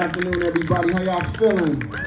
afternoon, everybody. How y'all feeling?